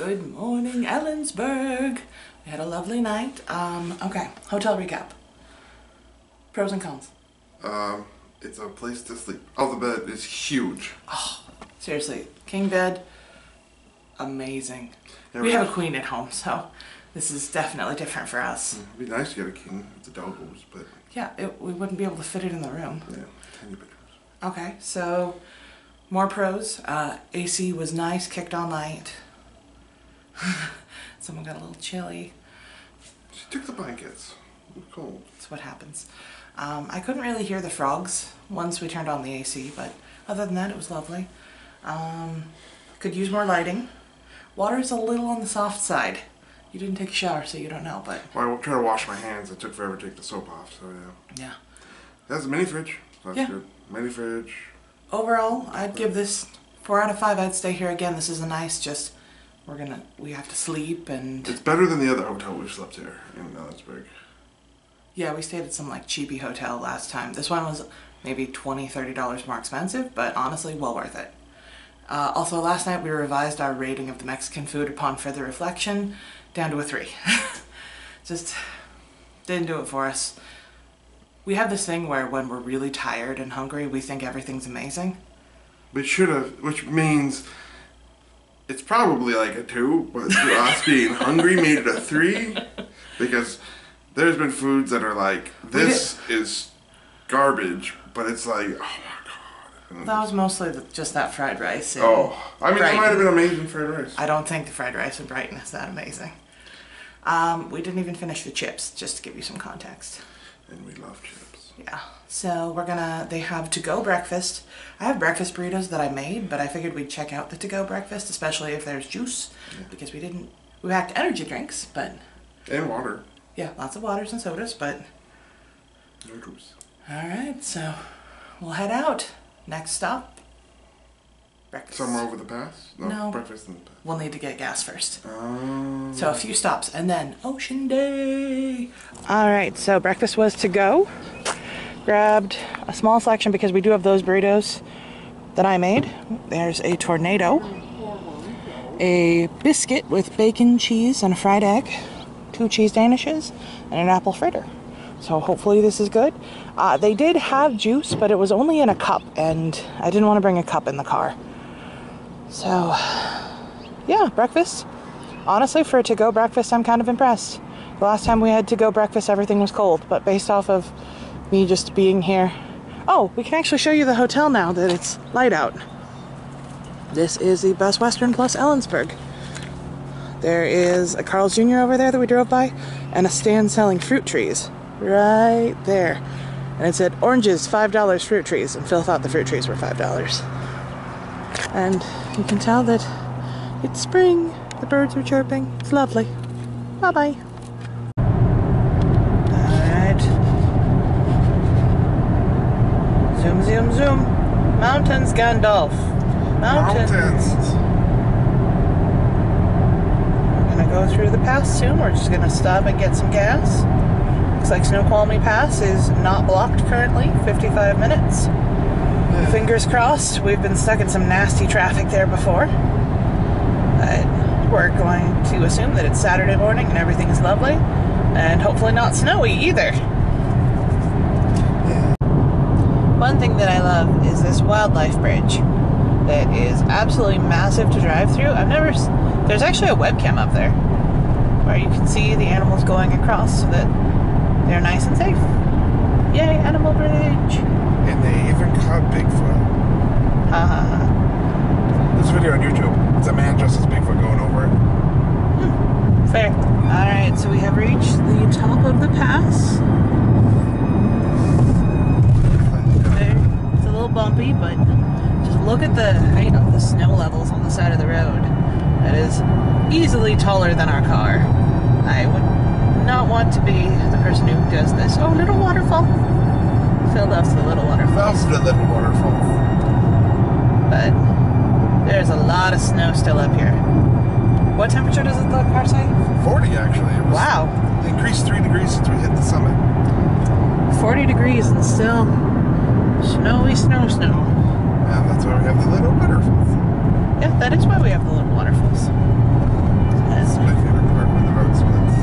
Good morning, Ellensburg. We had a lovely night. Um, okay, hotel recap. Pros and cons. Um, it's a place to sleep. Oh, the bed is huge. Seriously, king bed, amazing. Yeah, we have a queen at home, so this is definitely different for us. It'd be nice to get a king with the doggos, but Yeah, it, we wouldn't be able to fit it in the room. yeah, tiny bedrooms. Okay, so more pros. Uh, AC was nice, kicked all night. Someone got a little chilly. She took the blankets. It was cold. That's what happens. Um, I couldn't really hear the frogs once we turned on the AC, but other than that, it was lovely. Um, could use more lighting. Water is a little on the soft side. You didn't take a shower, so you don't know, but Well, I tried to wash my hands. It took forever to take the soap off, so yeah. yeah. That's a mini fridge. That's Yeah. good. Mini fridge. Overall, I'd give this four out of five. I'd stay here again. This is a nice, just we're gonna we have to sleep and It's better than the other hotel we slept here in Ellensburg. Yeah, we stayed at some like cheapy hotel last time. This one was maybe $20, $30 more expensive, but honestly, well worth it. Uh, also, last night we revised our rating of the Mexican food upon further reflection down to a three. Just didn't do it for us. We have this thing where when we're really tired and hungry, we think everything's amazing. We should have, which means it's probably like a two, but us being hungry made it a three because there's been foods that are like this is garbage, but it's like oh my god. And That was mostly the, just that fried rice. and- oh, I mean, it might have been amazing fried rice. I don't think the fried rice in Brighton is that amazing. Um, we didn't even finish the chips, just to give you some context. And we love chips. Yeah. So we're gonna. They have to-go breakfast. I have breakfast burritos that I made, but I figured we'd check out the to-go breakfast, especially if there's juice, because we didn't. We packed energy drinks, but And water. yeah, lots of waters and sodas. But No juice. all right, so we'll head out. Next stop. Breakfast. Somewhere over the pass? No. Breakfast in the pass. We'll need to get gas first. Um, So a few stops and then Ocean Day. All right, so breakfast was to go. Grabbed a small selection because we do have those burritos that I made. There's a tornado, a biscuit with bacon, cheese, and a fried egg, two cheese danishes, and an apple fritter. So hopefully this is good. Uh, they did have juice, but it was only in a cup, and I didn't want to bring a cup in the car. So, yeah, breakfast honestly, for a to go breakfast, I'm kind of impressed. The last time we had to go breakfast, everything was cold, but based off of me just being here. Oh, we can actually show you the hotel now that it's light out. This is the Best Western plus Ellensburg. There is a Carl's Jr. over there that we drove by, and a stand selling fruit trees right there. And it said oranges, $5 fruit trees, and Phil thought the fruit trees were $5. And you can tell that it's spring. The birds are chirping. It's lovely. Bye bye. Alright. Zoom. Mountains, Gandalf. Mountains. Mountains. We're gonna go through the pass soon. We're just gonna stop and get some gas. Looks like Snoqualmie Pass is not blocked currently. 55 minutes. Fingers crossed. We've been stuck in some nasty traffic there before. But we're going to assume that it's Saturday morning and everything is lovely. And hopefully not snowy either. One thing that I love is this wildlife bridge that is absolutely massive to drive through. I've never. There's actually a webcam up there where you can see the animals going across so that they're nice and safe. Yay, animal bridge! And they lot of snow still up here. What temperature does the car say? 40, actually. It was, wow. Increased three degrees since we hit the summit. 40 degrees and still snowy snow snow. Yeah, that's why we have the little waterfalls. Yeah, that is why we have the little waterfalls. That's my favorite part when the road splits.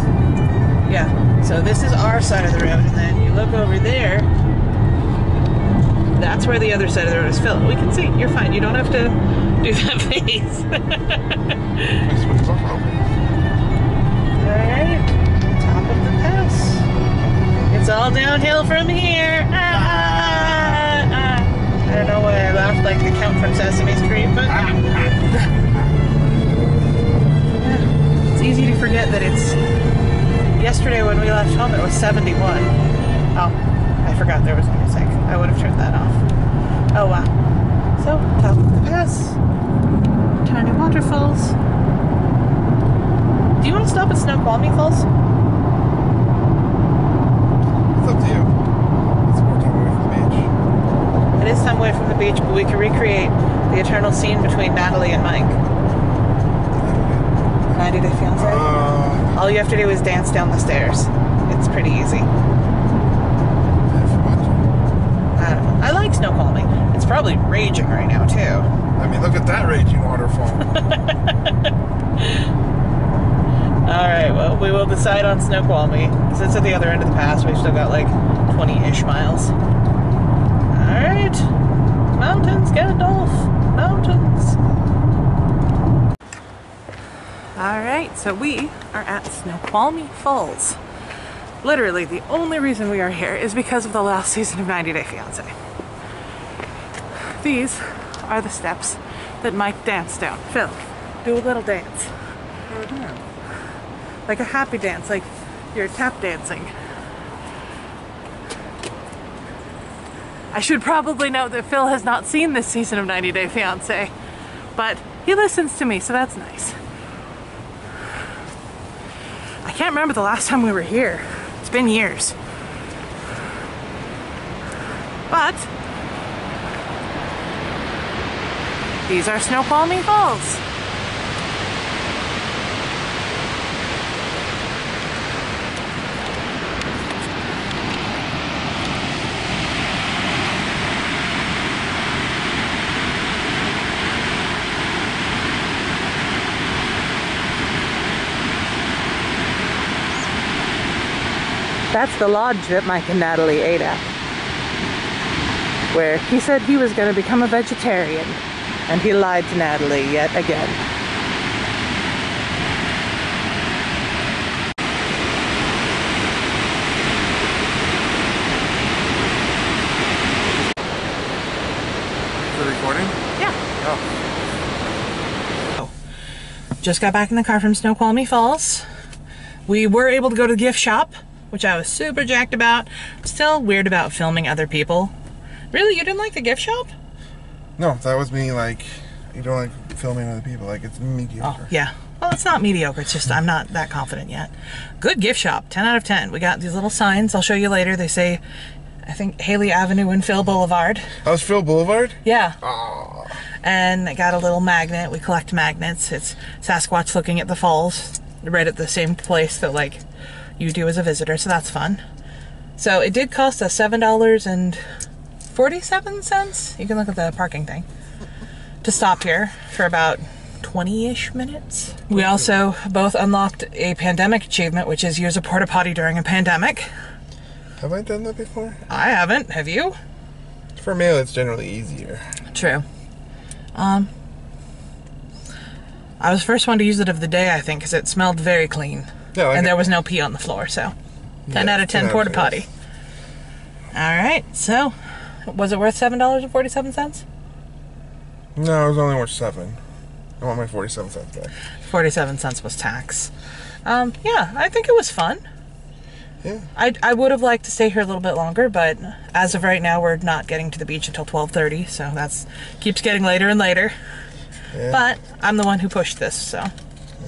Yeah, so this is our side of the road, and then you look over there, that's where the other side of the road is filled. We can see. You're fine. You don't have to do that face. Alright. Top of the pass. It's all downhill from here. Ah, ah, ah. I don't know why I laughed like the Count from Sesame Street, but it's easy to forget that it's yesterday when we left home it was 71. Oh, forgot there was music. I would have turned that off. Oh wow. So, top of the pass. Tiny waterfalls. Do you want to stop at Snoqualmie Falls? It's up to you. It's more time away from the beach. It is time away from the beach, but we can recreate the eternal scene between Natalie and Mike. 90 Day Fiance. Uh, All you have to do is dance down the stairs. It's pretty easy. if you want to. I don't know. I like Snoqualmie. It's probably raging right now too. I mean, look at that raging waterfall. All right, well, we will decide on Snoqualmie because it's at the other end of the pass. We've still got like 20-ish miles. All right, mountains, Gandalf, mountains. All right, so we are at Snoqualmie Falls. Literally, the only reason we are here is because of the last season of 90 Day Fiance. These are the steps that Mike danced down. Phil, do a little dance. Like a happy dance, like you're tap dancing. I should probably note that Phil has not seen this season of 90 Day Fiance, but he listens to me, so that's nice. I can't remember the last time we were here. It's been years. But these are Snoqualmie Falls. That's the lodge that Mike and Natalie ate at. Where he said he was going to become a vegetarian. And he lied to Natalie yet again. Is it recording? Yeah. Oh. oh. Just got back in the car from Snoqualmie Falls. We were able to go to the gift shop, which I was super jacked about. Still weird about filming other people. Really? You didn't like the gift shop? No, that was me, like, you don't like filming other people. Like, it's mediocre. Oh, yeah. Well, it's not mediocre. It's just I'm not that confident yet. Good gift shop. 10 out of 10. We got these little signs. I'll show you later. They say, I think, Haley Avenue and Phil Boulevard. That was Phil Boulevard? Yeah. Oh. And I got a little magnet. We collect magnets. It's Sasquatch looking at the falls, right at the same place that, like, you do as a visitor. So that's fun. So it did cost us $7.47. You can look at the parking thing. To stop here for about 20 ish minutes. We also both unlocked a pandemic achievement, which is use a porta potty during a pandemic. Have I done that before? I haven't. Have you? For male, it's generally easier. True. Um, I was the first one to use it of the day, I think, because it smelled very clean. Yeah, and there was no pee on the floor, so 10 Yeah, out of 10 10 porta potty. All right, so was it worth $7.47? No, it was only worth seven. I want my 47 cents back. 47 cents was tax. Um, yeah, I think it was fun. Yeah. I, I would have liked to stay here a little bit longer, but as of right now, we're not getting to the beach until 12:30, so that's keeps getting later and later. Yeah. But I'm the one who pushed this, so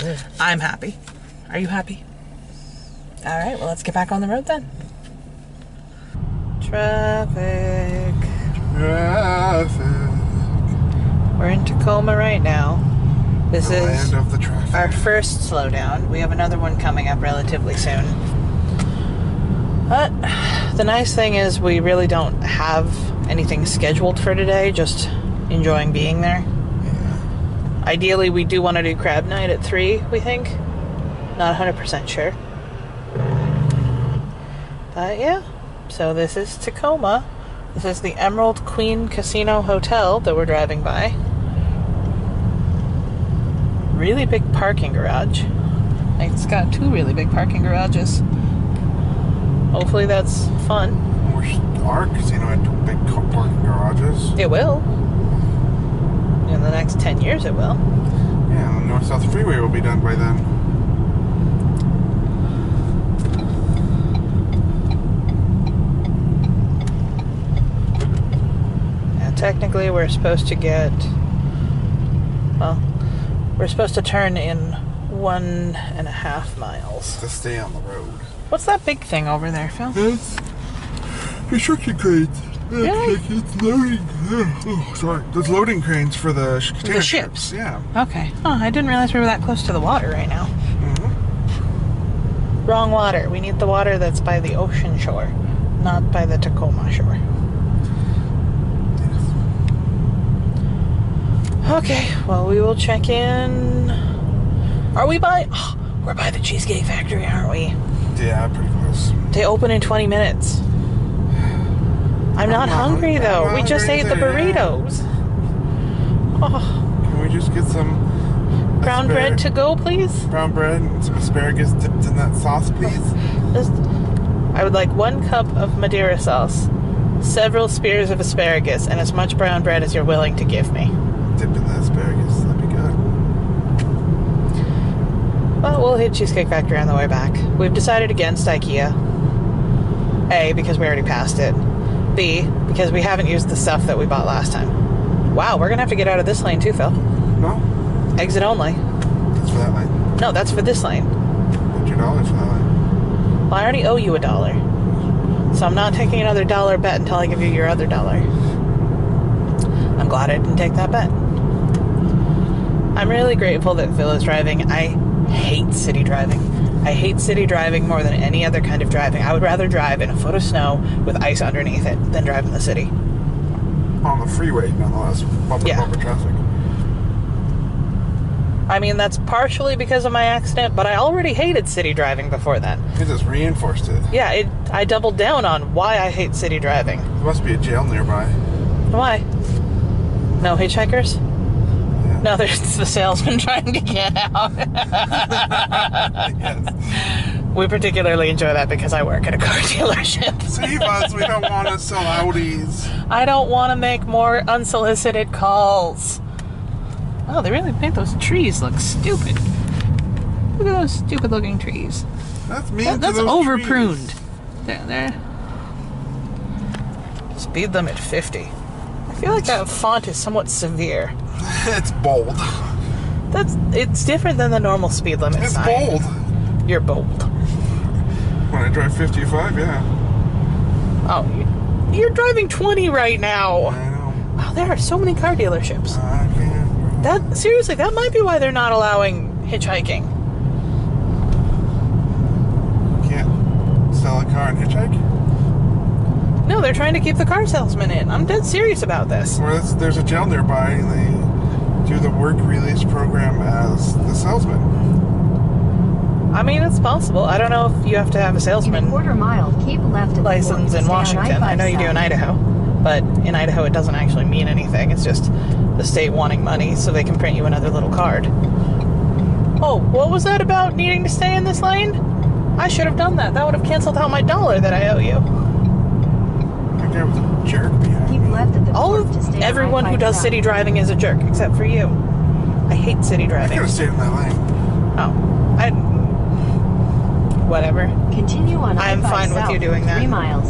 Yeah. I'm happy. Are you happy? All right, well, let's get back on the road then. Traffic. Traffic. We're in Tacoma right now. This The is land of the traffic. our first slowdown. We have another one coming up relatively soon. But the nice thing is, we really don't have anything scheduled for today, just enjoying being there. Ideally, we do want to do crab night at 3, we think. Not 100% sure. But yeah. So this is Tacoma. This is the Emerald Queen Casino Hotel that we're driving by. Really big parking garage. It's got two really big parking garages. Hopefully that's fun. Our casino had two big parking garages. It will. In the next 10 years, it will. Yeah, the north south freeway will be done by then. And technically, we're supposed to get. Well, we're supposed to turn in one and a half miles. To stay on the road. What's that big thing over there, Phil? It's construction cranes. Really? It's loading. Oh, sorry. There's loading cranes for the sh- container ships. Yeah. Okay. Oh, I didn't realize we were that close to the water right now. Mm-hmm. Wrong water. We need the water that's by the ocean shore, not by the Tacoma shore. Okay, well, we will check in. Are we by. Oh, we're by the Cheesecake Factory, aren't we? Yeah, pretty close. They open in 20 minutes. I'm not not hungry hungry. though. I'm We just ate the either, yeah. burritos. Oh, Can we just get some brown bread to go, please? brown bread and some asparagus dipped in that sauce, please? Just, I would like one cup of Madeira sauce, several spears of asparagus, and as much brown bread as you're willing to give me. Dip in the asparagus. That'd be good. Well, we'll hit Cheesecake Factory on the way back. We've decided against IKEA. A, because we already passed it. B, because we haven't used the stuff that we bought last time. Wow, we're gonna have to get out of this lane too, Phil. No? Exit only. That's for that line. No, that's for this lane. Put your dollars for that line. Well, I already owe you a dollar. So I'm not taking another dollar bet until I give you your other dollar. I'm glad I didn't take that bet. I'm really grateful that Phil is driving. I hate city driving. I hate city driving more than any other kind of driving. I would rather drive in a foot of snow with ice underneath it than drive in the city. On the freeway, nonetheless. Bumper Yeah. bumper traffic. I mean, that's partially because of my accident, but I already hated city driving before then. It just reinforced it. Yeah, it, I doubled down on why I hate city driving. There must be a jail nearby. Why? No hitchhikers? No, there's the salesman trying to get out. yes. we particularly enjoy that because I work at a car dealership. Save us. We don't want to sell Audis. I don't want to make more unsolicited calls. Oh, they really made those trees look stupid. Look at those stupid looking trees. That's mean That- that's over pruned. There, there. Speed limit 50. I feel like that font is somewhat severe. it's bold. That's it's different than the normal speed limit It's sign. bold. You're bold. When I drive 55, yeah. Oh, you- you're driving 20 right now. I know. Wow, there are so many car dealerships. I can't. That seriously, that might be why they're not allowing hitchhiking. Can't sell a car and hitchhike? No, they're trying to keep the car salesman in. I'm dead serious about this. Or there's, there's a jail nearby and they do the work release program as the salesman. I mean, it's possible. I don't know if you have to have a In a salesman quarter mile, keep left license in Washington. I know you do in Idaho, but in Idaho it doesn't actually mean anything. It's just the state wanting money so they can print you another little card. Oh, what was that about needing to stay in this lane? I should have done that. That would have canceled out my dollar that I owe you. I think there was a jerk behind Keep me. Left at the All fork to of stay everyone who does city driving is a jerk, except for you. I hate city I could driving. have stayed in that lane. Oh, I. Whatever. Continue on I'm I-5 fine with south you doing for that. Three miles.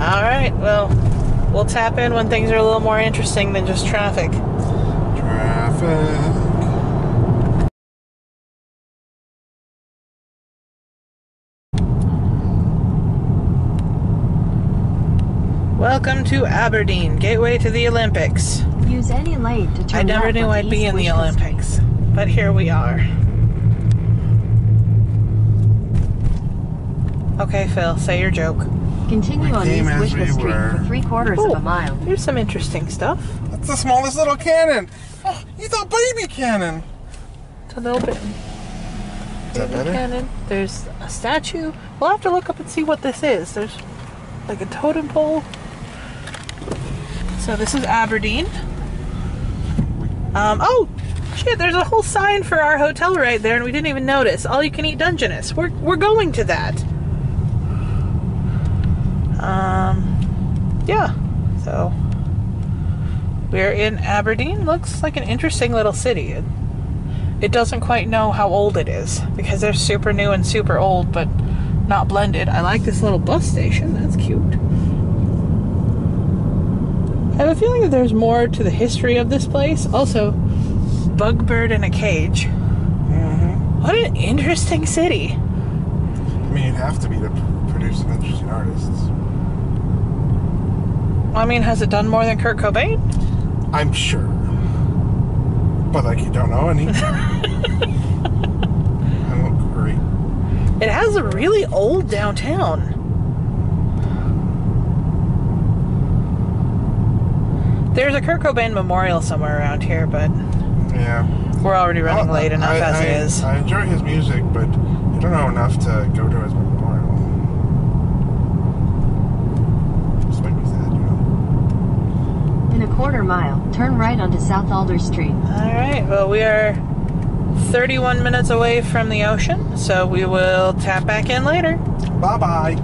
All right. Well, we'll tap in when things are a little more interesting than just traffic. Traffic. Welcome to Aberdeen, gateway to the Olympics. Use any lane to turn I never knew I'd be in the Wishkah Street. Olympics, but here we are. Okay, Phil, say your joke. Continue on East as we Street were. for three quarters Ooh. of a mile. Here's some interesting stuff. That's the smallest little cannon. Oh, it's a baby cannon. It's a little bit. Is that better? Cannon. There's a statue. We'll have to look up and see what this is. There's like a totem pole. So this is Aberdeen. Um, oh, shit, there's a whole sign for our hotel right there and we didn't even notice. All you can eat Dungeness. We're, we're going to that. Um, yeah, so we're in Aberdeen. Looks like an interesting little city. It, it doesn't quite know how old it is because they're super new and super old, but not blended. I like this little bus station. That's cute. I have a feeling that there's more to the history of this place. Also, bug bird in a cage. Mm-hmm. What an interesting city. I mean, you'd have to be to produce some interesting artists. I mean, has it done more than Kurt Cobain? I'm sure. But like you don't know any. I look great. It has a really old downtown. There's a Kurt Cobain memorial somewhere around here, but Yeah. we're already running Well, late enough I, as I, it is. I enjoy his music, but I don't know enough to go to his memorial. Just make me sad, you know. In a quarter mile, turn right onto South Alder Street. All right. Well, we are 31 minutes away from the ocean, so we will tap back in later. Bye bye.